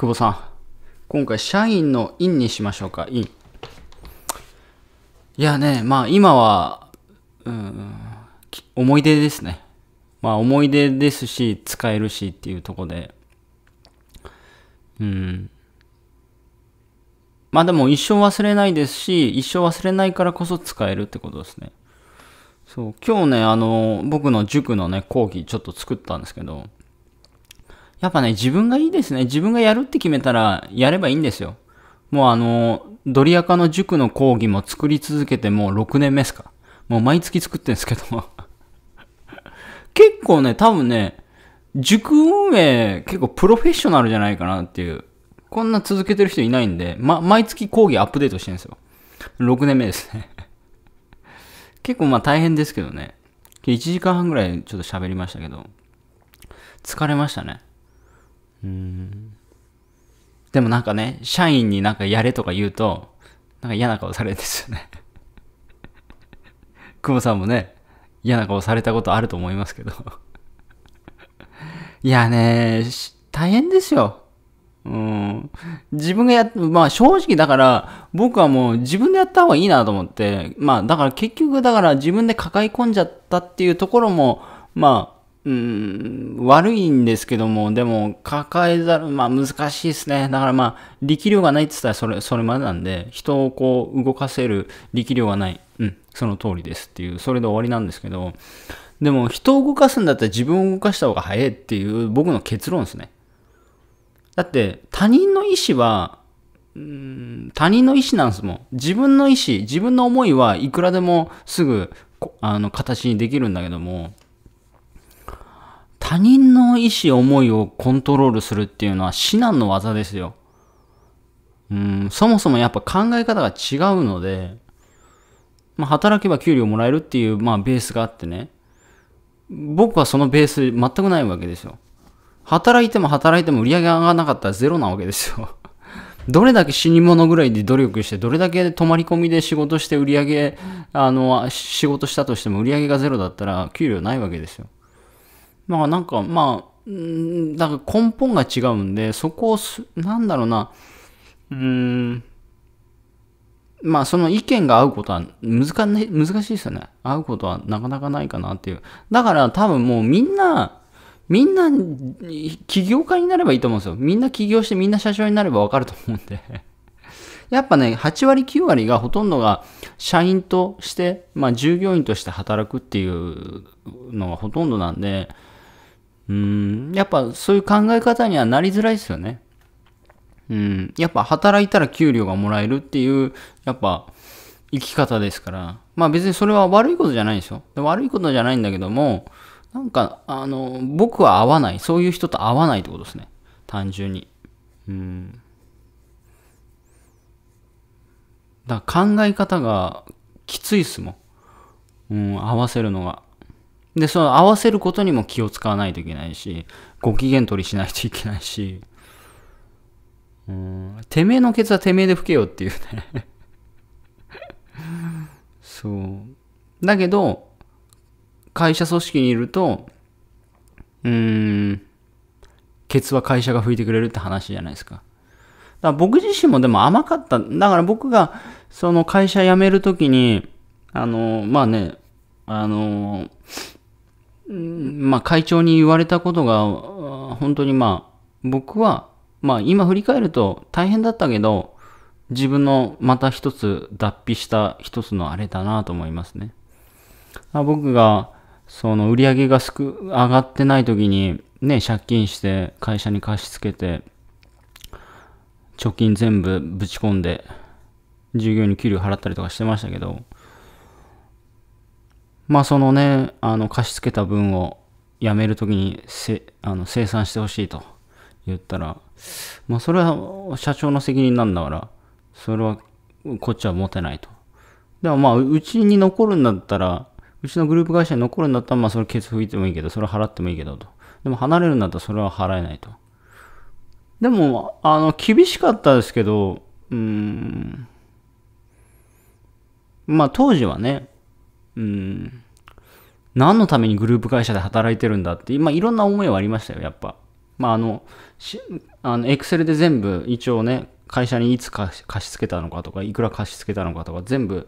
久保さん。今回、社員のインにしましょうか、イン。いやね、まあ今は、うん、思い出ですね。まあ思い出ですし、使えるしっていうとこで。うん。まあでも一生忘れないですし、一生忘れないからこそ使えるってことですね。そう、今日ね、あの、僕の塾のね、講義ちょっと作ったんですけど、やっぱね、自分がいいですね。自分がやるって決めたら、やればいいんですよ。もうあの、ドリアカの塾の講義も作り続けてもう6年目ですか。もう毎月作ってんですけど。結構ね、多分ね、塾運営結構プロフェッショナルじゃないかなっていう。こんな続けてる人いないんで、ま、毎月講義アップデートしてるんですよ。6年目ですね。結構まあ大変ですけどね。1時間半ぐらいちょっと喋りましたけど、疲れましたね。うん。でもなんかね、社員になんかやれとか言うと、なんか嫌な顔されるんですよね。久保さんもね、嫌な顔されたことあると思いますけど。いやね、大変ですよ。うん。自分がや、まあ正直だから、僕はもう自分でやった方がいいなと思って、まあだから結局だから自分で抱え込んじゃったっていうところも、まあ、うん、悪いんですけども、でも抱えざる、まあ難しいですね。だからまあ力量がないって言ったらそれ、それまでなんで、人をこう動かせる力量がない。うん、その通りですっていう、それで終わりなんですけど、でも人を動かすんだったら自分を動かした方が早いっていう僕の結論ですね。だって他人の意思は、うん他人の意思なんですもん。自分の意思、自分の思いはいくらでもすぐあの形にできるんだけども、他人の意思、思いをコントロールするっていうのは至難の技ですよ。うん、そもそもやっぱ考え方が違うので、まあ、働けば給料もらえるっていう、まあ、ベースがあってね、僕はそのベース全くないわけですよ。働いても働いても売り上げ上がらなかったらゼロなわけですよ。どれだけ死に物ぐらいで努力して、どれだけ泊まり込みで仕事して売り上げ、あの、仕事したとしても売り上げがゼロだったら給料ないわけですよ。まあなんか、まあ、うんだから根本が違うんで、そこをす、なんだろうな、うん、まあその意見が合うことは難難しいですよね。合うことはなかなかないかなっていう。だから多分もうみんな、みんな起業家になればいいと思うんですよ。みんな起業してみんな社長になればわかると思うんで。やっぱね、8割9割がほとんどが社員として、まあ従業員として働くっていうのがほとんどなんで、うん、やっぱそういう考え方にはなりづらいですよね。うん、やっぱ働いたら給料がもらえるっていう、やっぱ生き方ですから。まあ別にそれは悪いことじゃないですよ。悪いことじゃないんだけども、なんか、あの、僕は合わない。そういう人と合わないってことですね。単純に。うん。だから考え方がきついっすもん。うん、合わせるのが。で、その合わせることにも気を使わないといけないし、ご機嫌取りしないといけないし、うん、てめえのケツはてめえで吹けよっていうね。そう。だけど、会社組織にいると、うーん、ケツは会社が吹いてくれるって話じゃないですか。だから僕自身もでも甘かった。だから僕がその会社辞めるときに、あの、まあね、あの、まあ会長に言われたことが、本当にまあ、僕は、まあ今振り返ると大変だったけど、自分のまた一つ脱皮した一つのあれだなと思いますね。あ僕が、その売り上げがすく上がってない時に、ね、借金して会社に貸し付けて、貯金全部ぶち込んで、従業員に給料払ったりとかしてましたけど、まあそのね、あの貸し付けた分を辞めるときにせあの生産してほしいと言ったら、まあそれは社長の責任なんだから、それはこっちは持てないと。でもまあうちに残るんだったら、うちのグループ会社に残るんだったら、まあそれケツ拭いてもいいけど、それ払ってもいいけどと。でも離れるんだったらそれは払えないと。でも、あの、厳しかったですけど、うん。まあ当時はね、うん。何のためにグループ会社で働いてるんだって、まいろんな思いはありましたよ、やっぱ。まあ、あの、あの、エクセルで全部一応ね、会社にいつ貸し付けたのかとか、いくら貸し付けたのかとか、全部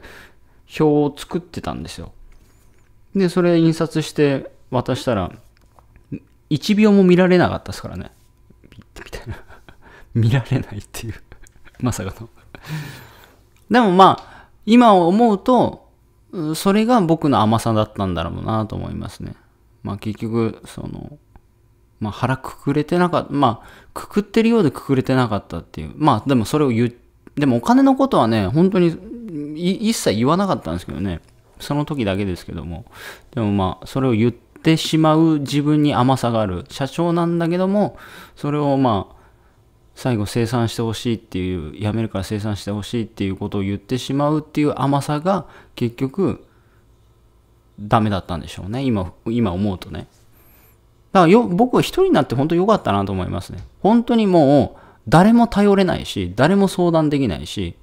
表を作ってたんですよ。で、それ印刷して渡したら、1秒も見られなかったですからね。みたいな。見られないっていうまさかのでもまあ、今思うと、それが僕の甘さだったんだろうなと思いますね。まあ結局、その、まあ腹くくれてなかった、まあ、くくってるようでくくれてなかったっていう。まあでもそれを言う、でもお金のことはね、本当に一切言わなかったんですけどね。その時だけですけども。でもまあ、それを言ってしまう自分に甘さがある社長なんだけども、それをまあ、最後生産してほしいっていう辞めるから生産してほしいっていうことを言ってしまうっていう甘さが結局ダメだったんでしょうね。今今思うとね。だからよ僕は一人になって本当良かったなと思いますね。本当にもう誰も頼れないし誰も相談できないし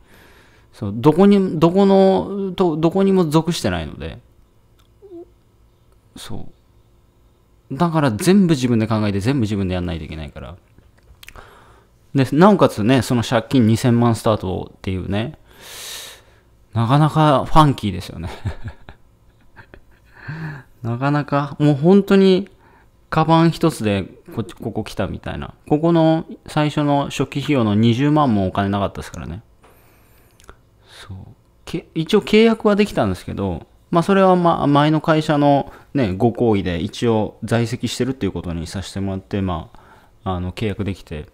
そうどこにどこのどどこにも属してないので。そう。だから全部自分で考えて全部自分でやんないといけないから。で、なおかつね、その借金2000万スタートっていうね、なかなかファンキーですよね なかなか、もう本当に、カバン一つでこここ来たみたいな。ここの最初の初期費用の20万もお金なかったですからね。そう。け一応契約はできたんですけど、まあそれはまあ前の会社のね、ご好意で一応在籍してるっていうことにさせてもらって、まあ、あの契約できて、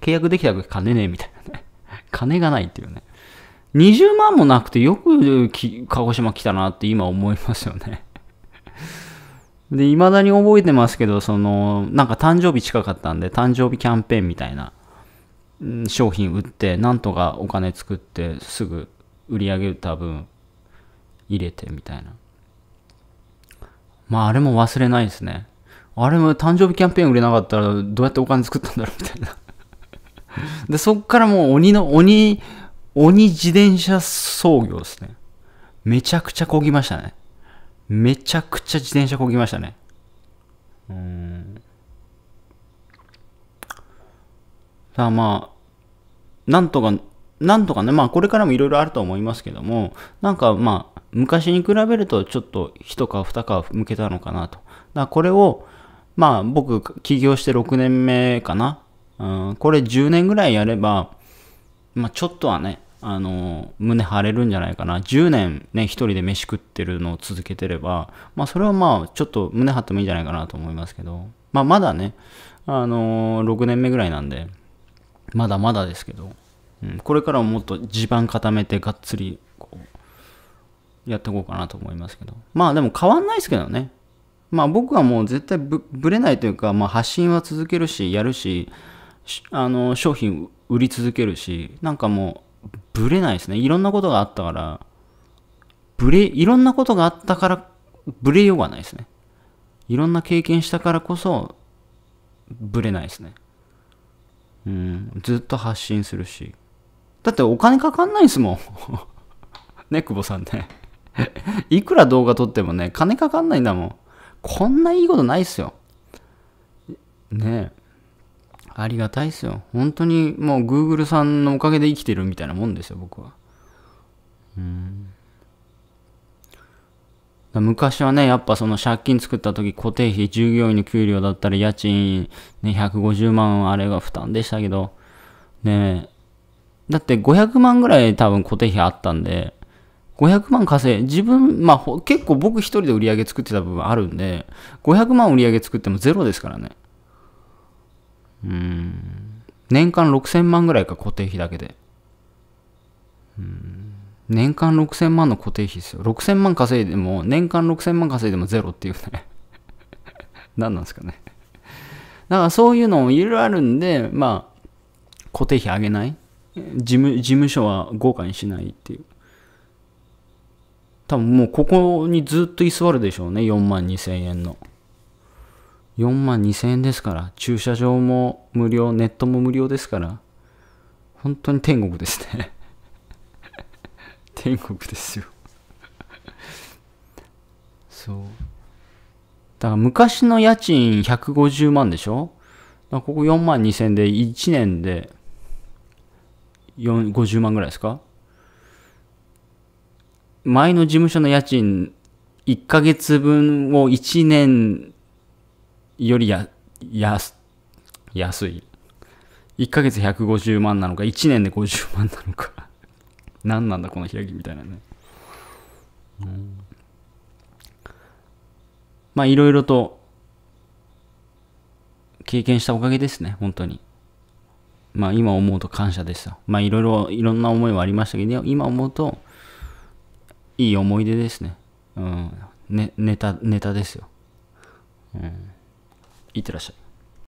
契約できたけ金ねえみたいなね。金がないっていうね。20万もなくてよく鹿児島来たなって今思いますよね。で、未だに覚えてますけど、その、なんか誕生日近かったんで、誕生日キャンペーンみたいな商品売って、なんとかお金作って、すぐ売り上げた分入れてみたいな。まあ、あれも忘れないですね。あれも誕生日キャンペーン売れなかったらどうやってお金作ったんだろうみたいな。で、そっからもう鬼の、鬼、鬼自転車操業ですね。めちゃくちゃこぎましたね。めちゃくちゃ自転車こぎましたね。うん。さあまあ、なんとか、なんとかね、まあこれからもいろいろあると思いますけども、なんかまあ、昔に比べるとちょっと一皮二皮向けたのかなと。だからこれを、まあ僕起業して6年目かな。うん、これ10年ぐらいやれば、まあ、ちょっとはね、あの、胸張れるんじゃないかな。10年ね、一人で飯食ってるのを続けてれば、まあ、それはまあ、ちょっと胸張ってもいいんじゃないかなと思いますけど、まあ、まだね、あのー、6年目ぐらいなんで、まだまだですけど、うん、これからももっと地盤固めてがっつり、こう、やっていこうかなと思いますけど。まあ、でも変わんないですけどね。まあ、僕はもう絶対ぶぶれないというか、まあ、発信は続けるし、やるし、あの商品売り続けるしなんかもうブレないですね。いろんなことがあったからブレいろんなことがあったからブレようがないですね。いろんな経験したからこそブレないですね。うんずっと発信するし。だってお金かかんないですもん。ね久保さんね。いくら動画撮ってもね金かかんないんだもん。こんないいことないっすよ。ね。えありがたいですよ。本当にもう Google さんのおかげで生きてるみたいなもんですよ、僕は。うん昔はね、やっぱその借金作った時固定費、従業員の給料だったら家賃ね、150万あれが負担でしたけど、ねだって500万ぐらい多分固定費あったんで、500万稼い、自分、まあ結構僕一人で売り上げ作ってた部分あるんで、500万売り上げ作ってもゼロですからね。うん。年間6000万ぐらいか、固定費だけで。うん。年間6000万の固定費ですよ。6000万稼いでも、年間6000万稼いでもゼロっていうね 何なんですかね。だからそういうのもいろいろあるんで、まあ、固定費上げない。事務、事務所は豪華にしないっていう。多分もうここにずっと居座るでしょうね。4万2000円の。4万2000円ですから、駐車場も無料、ネットも無料ですから、本当に天国ですね。天国ですよ。そう。だから昔の家賃150万でしょ？ここ4万2000で1年で50万ぐらいですか？前の事務所の家賃1ヶ月分を1年よりや、安、安い。1ヶ月150万なのか、1年で50万なのか。何なんだこの開きみたいなね。うん、まあいろいろと経験したおかげですね、本当に。まあ今思うと感謝ですよ。まあいろいろ、いろんな思いはありましたけど、今思うと、いい思い出ですね。うん。ね、ネタ、ネタですよ。うん。いってらっしゃい。